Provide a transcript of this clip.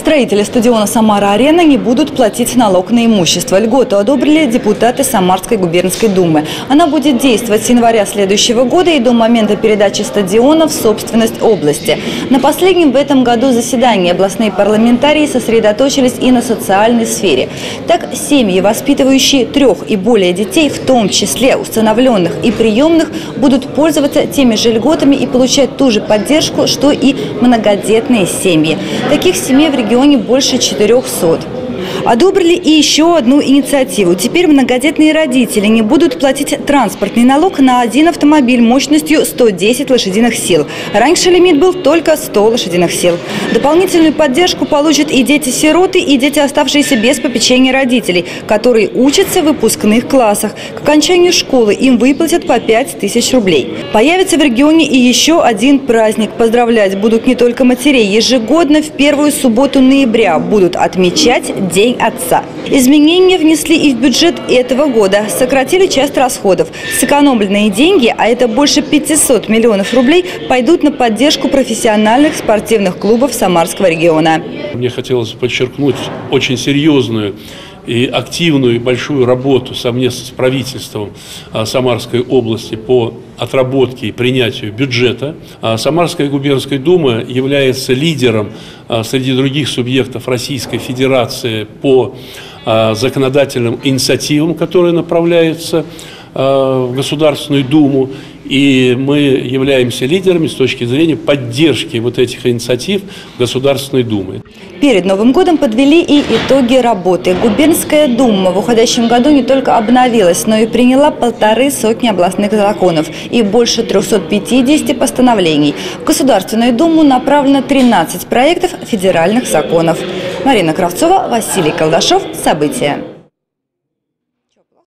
Строители стадиона «Самара-Арена» не будут платить налог на имущество. Льготу одобрили депутаты Самарской губернской думы. Она будет действовать с января следующего года и до момента передачи стадиона в собственность области. На последнем в этом году заседании областные парламентарии сосредоточились и на социальной сфере. Так, семьи, воспитывающие трех и более детей, в том числе установленных и приемных, будут пользоваться теми же льготами и получать ту же поддержку, что и многодетные семьи. Таких семей в регионе регионе больше 400. Одобрили и еще одну инициативу. Теперь многодетные родители не будут платить транспортный налог на один автомобиль мощностью 110 лошадиных сил. Раньше лимит был только 100 лошадиных сил. Дополнительную поддержку получат и дети-сироты, и дети, оставшиеся без попечения родителей, которые учатся в выпускных классах. К окончанию школы им выплатят по 5 тысяч рублей. Появится в регионе и еще один праздник. Поздравлять будут не только матерей. Ежегодно в первую субботу ноября будут отмечать День День отца. Изменения внесли и в бюджет этого года. Сократили часть расходов. Сэкономленные деньги, а это больше 500 миллионов рублей, пойдут на поддержку профессиональных спортивных клубов Самарского региона. Мне хотелось подчеркнуть очень серьезную и активную и большую работу совместно с правительством а, Самарской области по отработке и принятию бюджета. А, Самарская губернская дума является лидером а, среди других субъектов Российской Федерации по законодательным инициативам, которые направляются в Государственную Думу. И мы являемся лидерами с точки зрения поддержки вот этих инициатив Государственной Думы. Перед Новым годом подвели и итоги работы. Губернская дума в уходящем году не только обновилась, но и приняла полторы сотни областных законов и больше 350 постановлений. В Государственную думу направлено 13 проектов федеральных законов. Марина Кравцова, Василий Колдашов. События.